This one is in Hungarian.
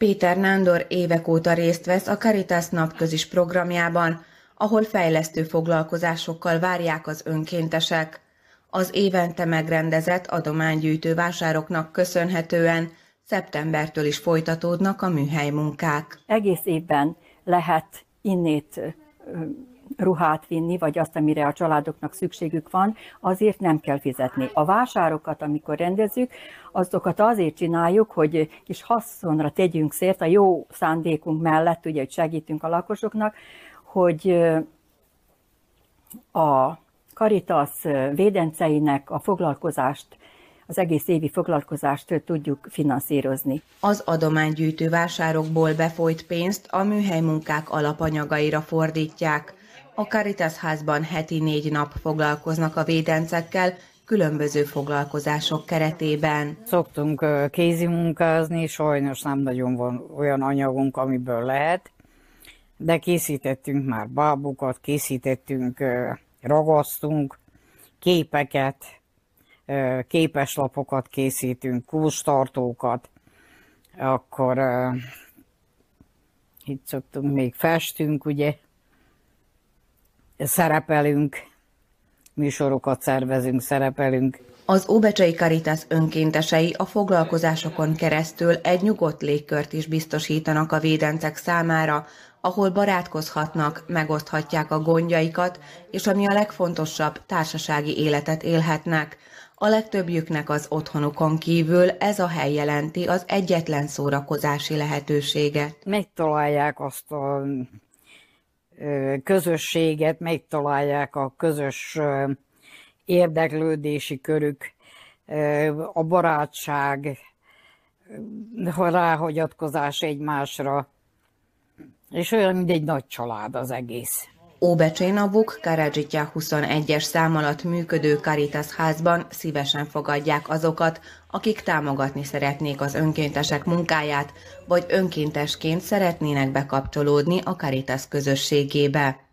Péter Nándor évek óta részt vesz a Caritas napközis programjában, ahol fejlesztő foglalkozásokkal várják az önkéntesek. Az évente megrendezett adománygyűjtő vásároknak köszönhetően szeptembertől is folytatódnak a műhely munkák. Egész évben lehet innét ruhát vinni, vagy azt, amire a családoknak szükségük van, azért nem kell fizetni. A vásárokat, amikor rendezzük, azokat azért csináljuk, hogy kis haszonra tegyünk szért a jó szándékunk mellett, ugye, hogy segítünk a lakosoknak, hogy a Caritas védenceinek a foglalkozást az egész évi foglalkozást tudjuk finanszírozni. Az adománygyűjtő vásárokból befolyt pénzt a műhely munkák alapanyagaira fordítják. A Caritas házban heti négy nap foglalkoznak a védencekkel, különböző foglalkozások keretében. Szoktunk kézi munkázni, sajnos nem nagyon van olyan anyagunk, amiből lehet, de készítettünk már bábukat, készítettünk, ragasztunk, képeket, képeslapokat készítünk, kústartókat, akkor itt szoktunk még festünk, ugye, szerepelünk, műsorokat szervezünk, szerepelünk. Az Óbecsei Caritas önkéntesei a foglalkozásokon keresztül egy nyugodt légkört is biztosítanak a védencek számára, ahol barátkozhatnak, megoszthatják a gondjaikat, és ami a legfontosabb, társasági életet élhetnek. A legtöbbjüknek az otthonukon kívül ez a hely jelenti az egyetlen szórakozási lehetőséget. Megtalálják azt a közösséget, megtalálják a közös érdeklődési körük, a barátság, a ráhagyatkozás egymásra, és olyan, mint egy nagy család az egész. Óbecsén Karadzsitya 21-es szám alatt működő Caritas házban szívesen fogadják azokat, akik támogatni szeretnék az önkéntesek munkáját, vagy önkéntesként szeretnének bekapcsolódni a Caritas közösségébe.